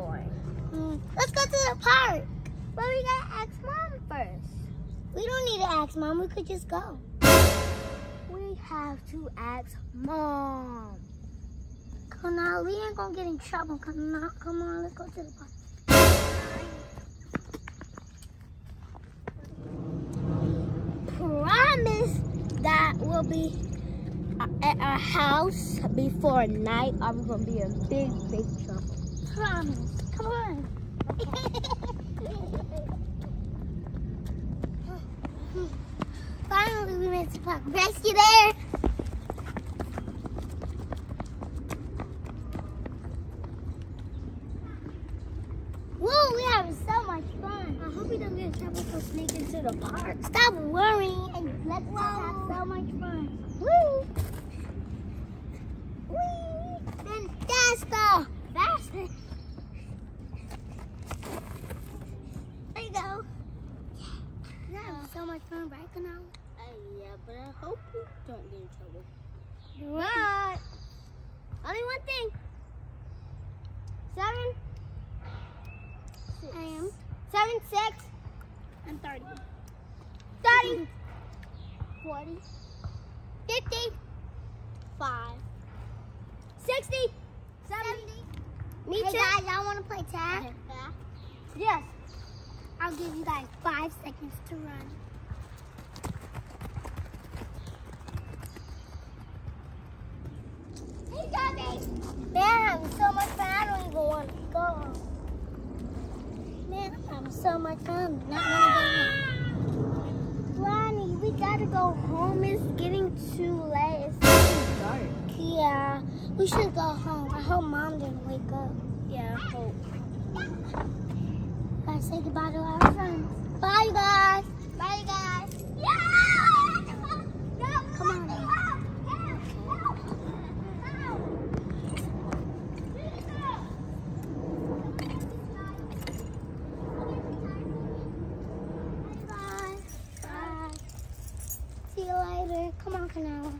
Mm, let's go to the park. But we gotta ask mom first. We don't need to ask mom. We could just go. We have to ask mom. Come on, we ain't gonna get in trouble. Come on, come on, let's go to the park. Promise that we'll be at our house before night. I'm gonna be in big, big trouble. Promise. Come on. Finally, we made it to the park. Rescue there. Woo, we having so much fun. I hope we don't get in trouble for sneaking to the park. Stop worrying and let's just have so much fun. Woo! Wee! And faster! Faster! There you go. We're having so much fun, right, Canal? Uh, yeah, but I hope we don't get in trouble. Right. Only one thing. Seven. I am. Seven, six, I'm 30. 30, 40, 50, 5, 60, 70. Me hey too. guys, y'all want to play tag? Okay. Yes. I'll give you guys five seconds to run. Hey, Daddy. Man, I'm having so much fun. I don't even want to go. Man, I'm having so much fun. Not Lani, we gotta go home. It's getting too late. It's dark. Yeah, we should go home. I hope mom didn't wake up. Yeah, I hope. Guys, say goodbye to our friends. Bye, you guys. Bye, you guys. Come on. Bye. Bye. See Come on, Canala.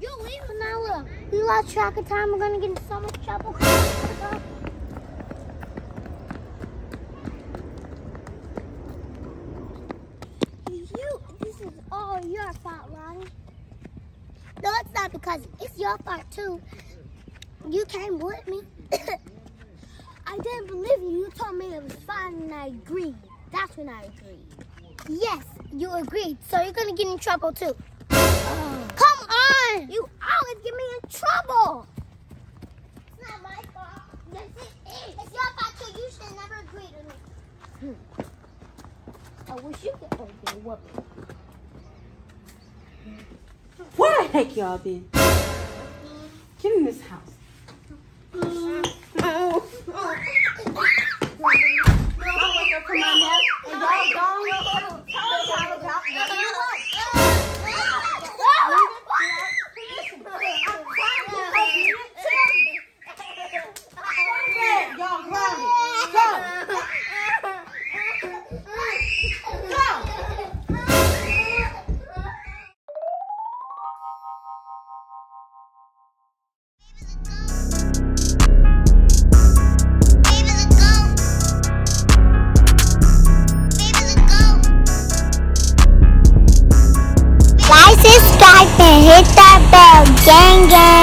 Yo, leave Canala, we lost track of time. We're gonna get in so much trouble. You, this is all your fault, Lani. No, it's not because it's your fault too. You came with me. I didn't believe you. You told me it was fine and I agreed. That's when I agreed. Yes, you agreed. So you're gonna get in trouble too. Oh. Come on. You always get me in trouble. It's not my fault. Yes, it is. It's your fault too. You should never agree to me. Hmm. I wish you could open it. What? Where the heck y'all been? Get in this house. No. No. Come on, Guys, subscribe and hit that bell, gang gang.